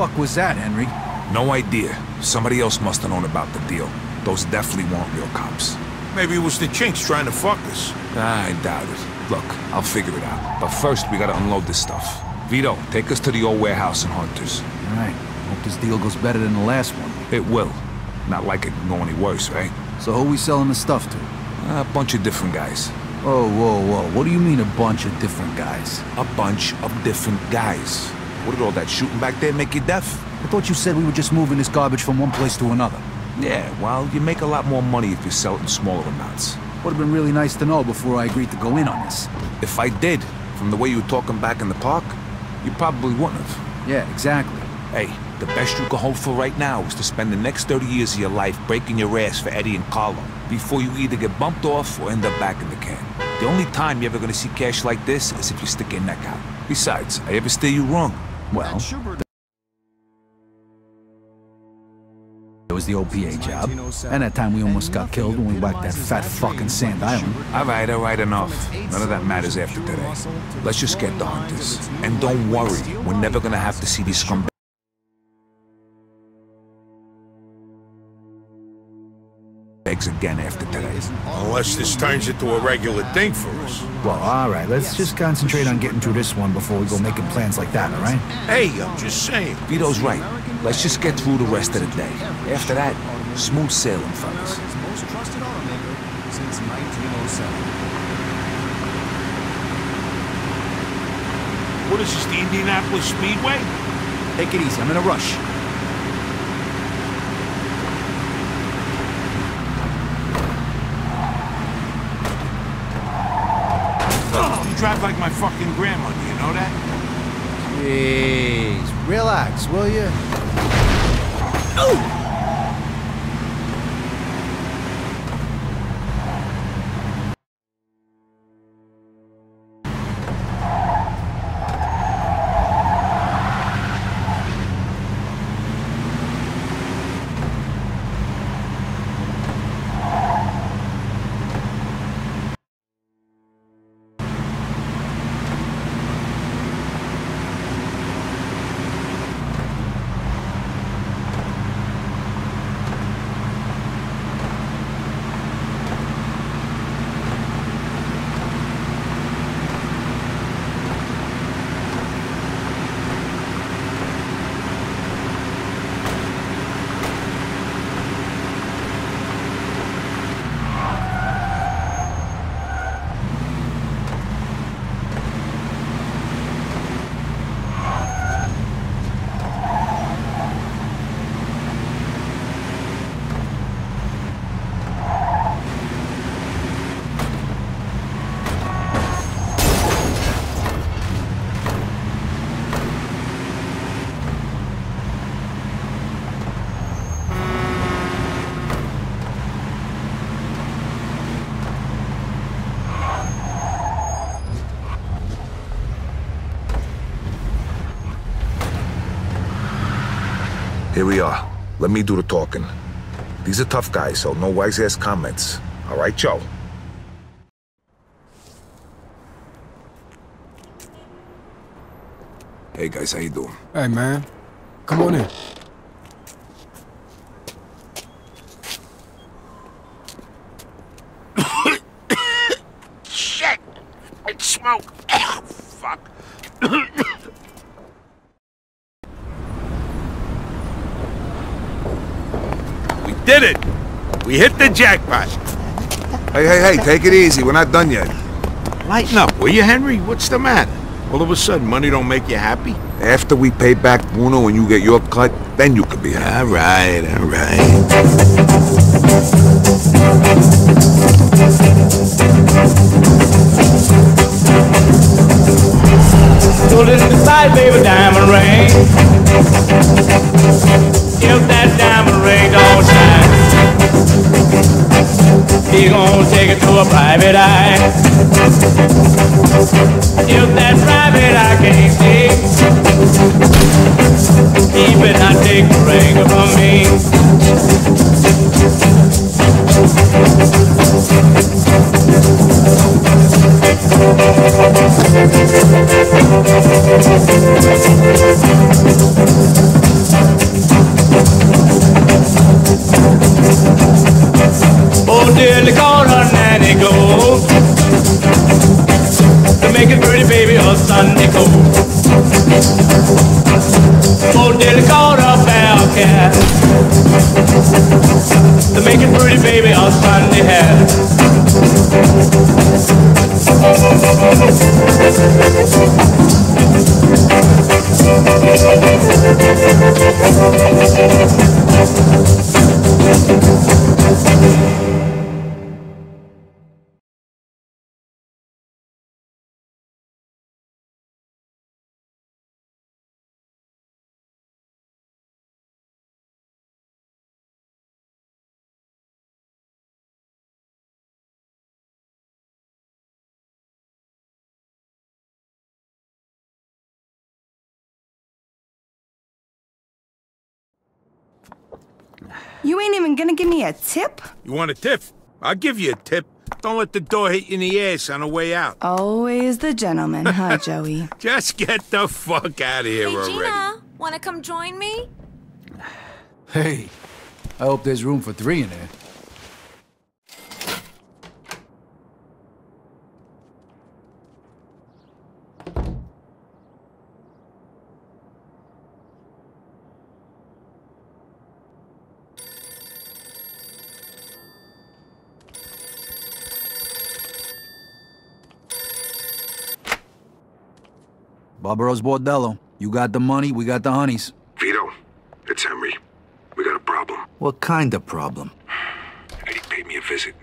What the fuck was that, Henry? No idea. Somebody else must have known about the deal. Those definitely weren't real cops. Maybe it was the chinks trying to fuck us. I doubt it. Look, I'll figure it out. But first, we gotta unload this stuff. Vito, take us to the old warehouse in Hunters. All right. Hope this deal goes better than the last one. It will. Not like it can go any worse, right? So who we selling the stuff to? A bunch of different guys. Oh, whoa, whoa. What do you mean a bunch of different guys? A bunch of different guys. What did all that shooting back there make you deaf? I thought you said we were just moving this garbage from one place to another. Yeah, well, you make a lot more money if you sell it in smaller amounts. Would have been really nice to know before I agreed to go in on this. If I did, from the way you were talking back in the park, you probably wouldn't have. Yeah, exactly. Hey, the best you can hope for right now is to spend the next 30 years of your life breaking your ass for Eddie and Carlo before you either get bumped off or end up back in the can. The only time you're ever gonna see cash like this is if you stick your neck out. Besides, I ever steer you wrong? Well, it was the OPA job. And that time we almost got killed when we whacked that fat fucking Sand Island. All right, all right, enough. None of that matters after today. Let's just get the hunters. And don't worry, we're never gonna have to see these scumbags again after today. Unless this turns into a regular thing for us. Well, all right, let's just concentrate on getting through this one before we go making plans like that, all right? Hey, I'm just saying. Vito's right. Let's just get through the rest of the day. After that, smooth sailing, fellas. Most trusted automaker since 1907. What is this, the Indianapolis Speedway? Take it easy, I'm in a rush. You drive like my fucking grandmother, you know that? Jeez, relax, will you? Here we are. Let me do the talking. These are tough guys, so no wise-ass comments. All right, Joe? Hey, guys, how you doing? Hey, man. Come on in. Shit! It's smoke! Ah, fuck. we did it! We hit the jackpot! Hey, hey, hey, take it easy. We're not done yet. Lighten up, will you, Henry? What's the matter? All of a sudden, money don't make you happy? After we pay back Bruno and you get your cut, then you could be happy. All right, all right. Listen decide, baby, diamond ring. If that diamond ring don't shine, he gonna take it to a private eye. If that private eye can't see, Gracias. You ain't even gonna give me a tip? You want a tip? I'll give you a tip. Don't let the door hit you in the ass on the way out. Always the gentleman, huh, Joey? Just get the fuck out of here Hey, already. Gina, wanna come join me? Hey, I hope there's room for three in there. Barbaro's Bordello. You got the money, we got the honeys. Vito, it's Henry. We got a problem. What kind of problem? Eddie paid me a visit.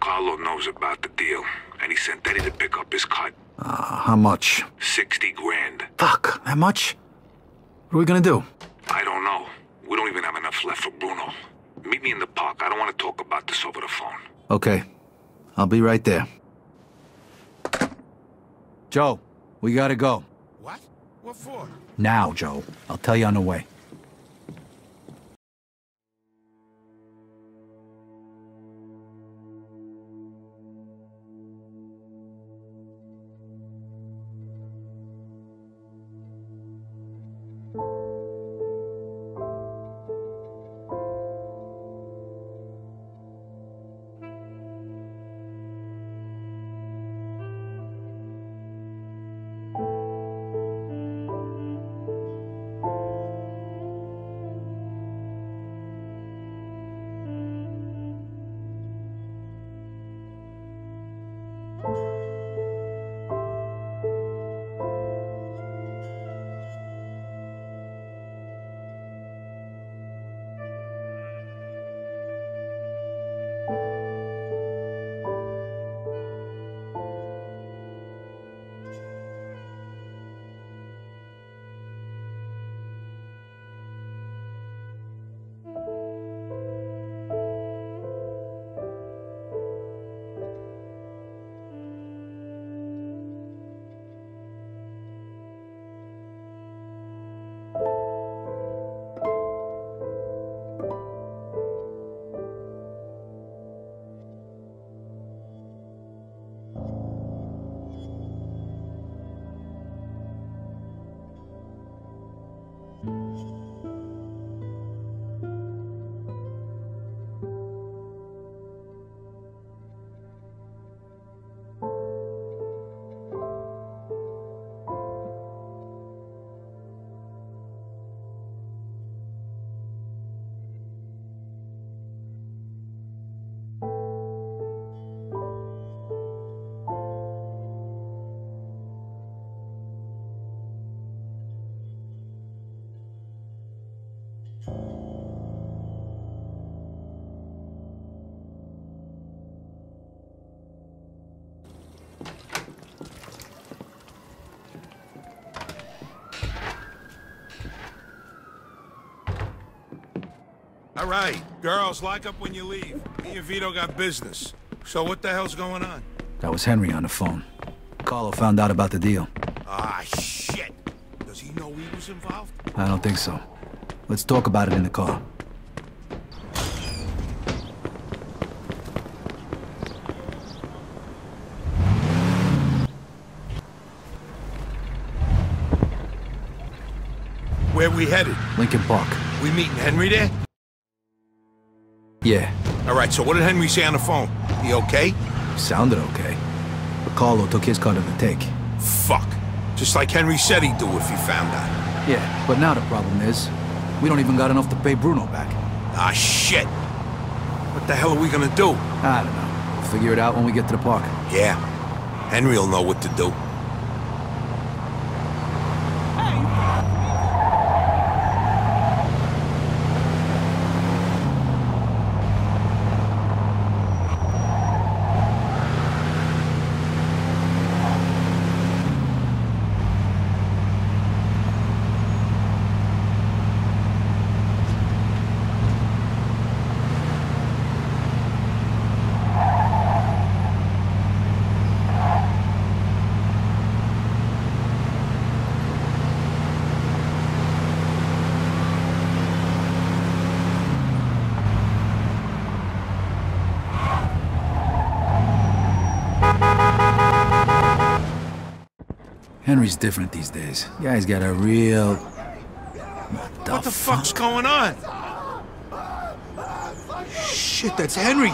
Carlo knows about the deal, and he sent Eddie to pick up his cut. Uh, how much? 60 grand. Fuck, that much? What are we gonna do? I don't know. We don't even have enough left for Bruno. Meet me in the park. I don't want to talk about this over the phone. Okay, I'll be right there. Joe, we gotta go. What? What for? Now, Joe. I'll tell you on the way. All right, girls, lock up when you leave. Me and Vito got business. So what the hell's going on? That was Henry on the phone. Carlo found out about the deal. Ah, shit. Does he know he was involved? I don't think so. Let's talk about it in the car. Where we headed? Lincoln Park. We meeting Henry there? Yeah, All right, so what did Henry say on the phone? He okay? sounded okay. But Carlo took his cut of the take. Fuck. Just like Henry said he'd do if he found out. Yeah, but now the problem is, We don't even got enough to pay Bruno back. Ah, shit. What the hell are we gonna do? I don't know. We'll figure it out when we get to the park. Yeah. Henry will know what to do. Henry's different these days. Guy's got a real... What the fuck's going on? Shit, that's Henry!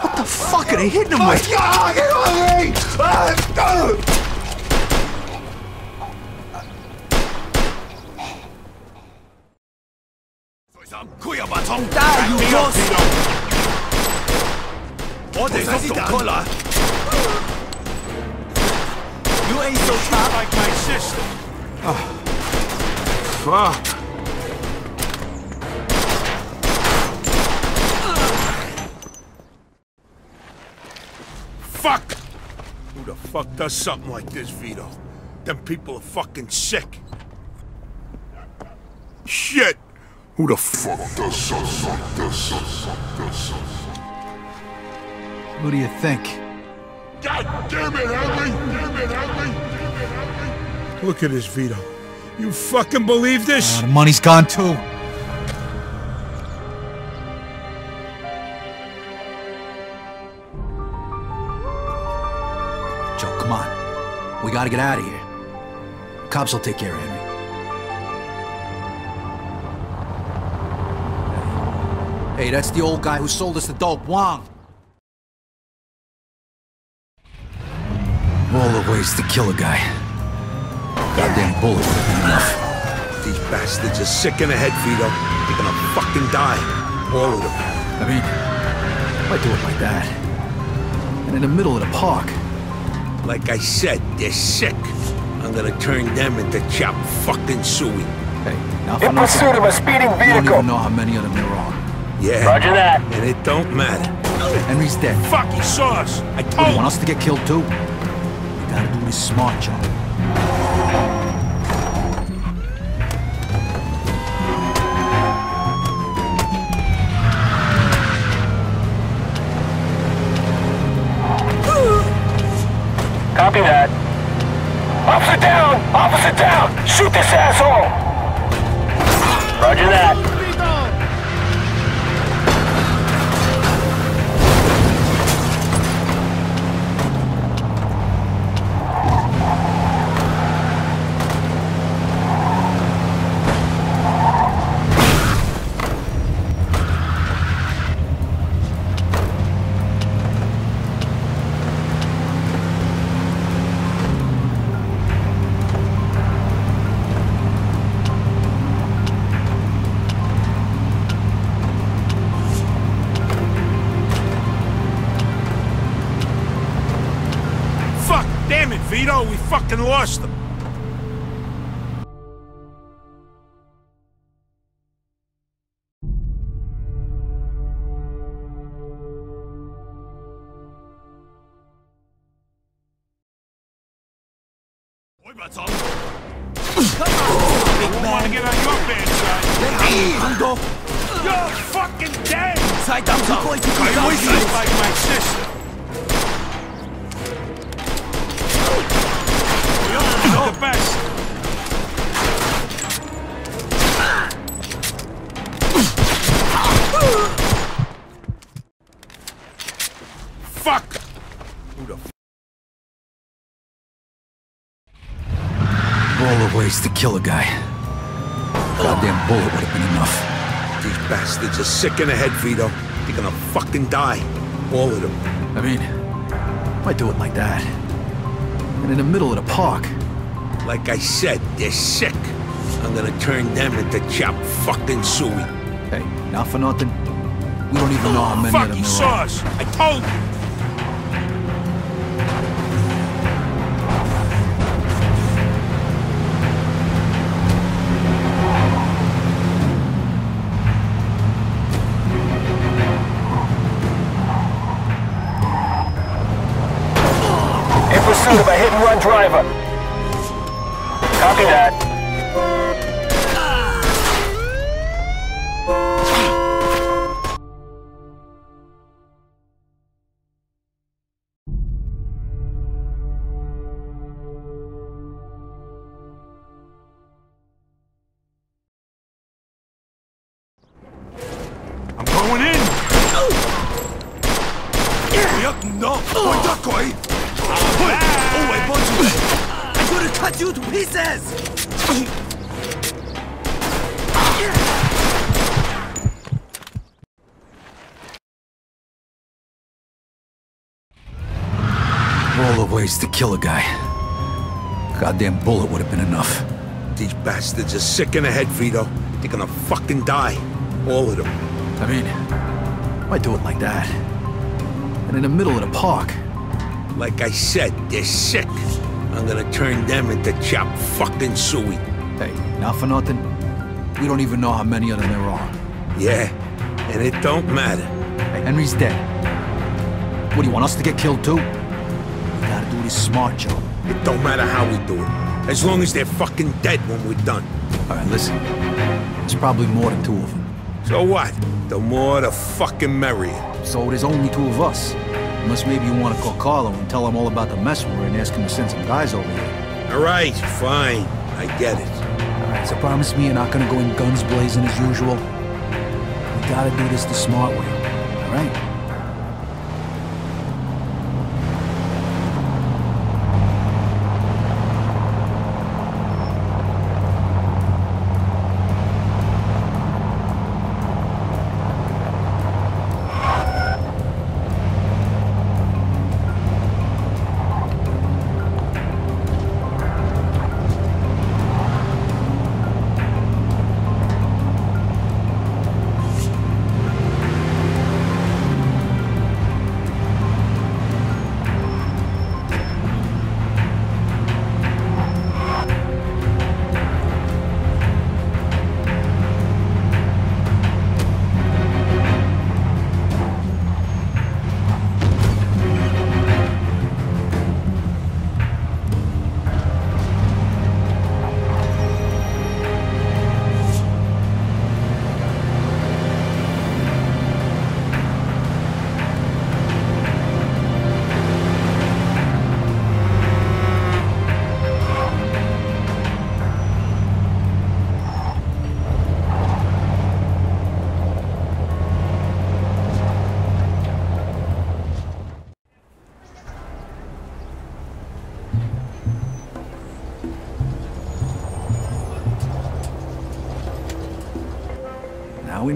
What the fuck are they hitting him with? Die, you lost! 我哋都懂开啦。 You ain't so tough like my sister. Ah, fuck. Fuck! Who the fuck does something like this, Vito? Them people are fucking sick. Shit! Who the fuck does something like this? Who do you think? God damn it, Henry! Damn it, Henry! Damn it, Henry! Look at this, Vito. You fucking believe this? The money's gone too. Joe, come on. We gotta get out of here. Cops will take care of Henry. Hey, that's the old guy who sold us the dope, Wong. Of all the ways to kill a guy. Goddamn bullet would have been enough. These bastards are sick in the head, Vito. They're gonna fucking die. All of them. I mean, why do it like that? And in the middle of the park. Like I said, they're sick. I'm gonna turn them into chopped fucking suey. Hey, now In pursuit of a speeding You don't even know how many of them there are. Yeah. Roger that. And it don't matter. Henry's dead. Fuck, he saw us. I What, told you him. want us to get killed too? Gotta do smart. Copy that. Officer down! Officer down! Shoot this asshole! Roger that. Come on, wanna get on your. You're fucking dead. I like my sister. You're the best. Of ways to kill a guy. Goddamn bullet would have been enough. These bastards are sick in the head, Vito. They're gonna fucking die. All of them. I mean, why do it like that? And in the middle of the park. Like I said, they're sick. I'm gonna turn them into chop fucking suey. Hey, not for nothing. We don't even know how oh, many of Fuck, them he there saw are. us. I told you. To kill a guy. Goddamn bullet would have been enough. These bastards are sick in the head, Vito. They're gonna fucking die. All of them. I mean, why do it like that? And in the middle of the park. Like I said, they're sick. I'm gonna turn them into chop fucking suey. Hey, not for nothing. We don't even know how many of them there are. Yeah, and it don't matter. Hey, Henry's dead. What do you want us to get killed too? We gotta do this smart, Joe. It don't matter how we do it. As long as they're fucking dead when we're done. All right, listen. There's probably more than two of them. So what? The more the fucking merrier. So there's only two of us. Unless maybe you want to call Carlo and tell him all about the mess we're in and ask him to send some guys over here. All right, fine. I get it. All right, so promise me you're not gonna go in guns blazing as usual. We gotta do this the smart way. All right?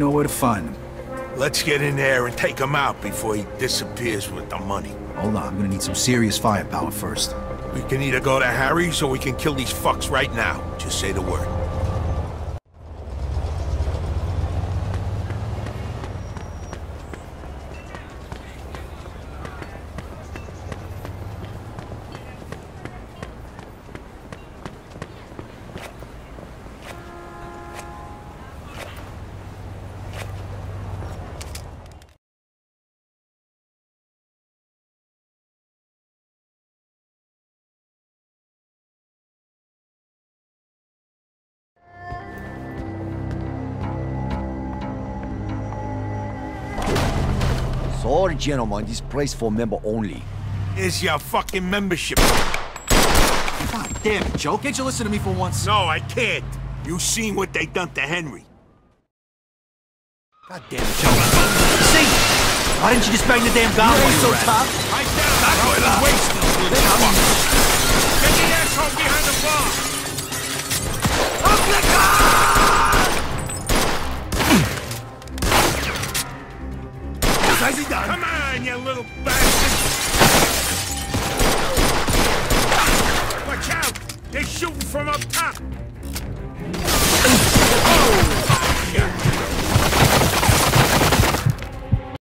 Know where to find him. Let's get in there and take him out before he disappears with the money. Hold on, I'm gonna need some serious firepower first. We can either go to Harry's or we can kill these fucks right now. Just say the word. Sorry, gentlemen, this place for member only. Here's your fucking membership. God damn it, Joe. Can't you listen to me for once? No, I can't. You seen what they done to Henry. God damn it, Joe. See? Why didn't you just bang the damn while you so were at it? tough. Right down. That's what I'm wasting. Get the asshole behind the bar. He done? Come on, you little bastard! Watch out! They're shooting from up top! oh!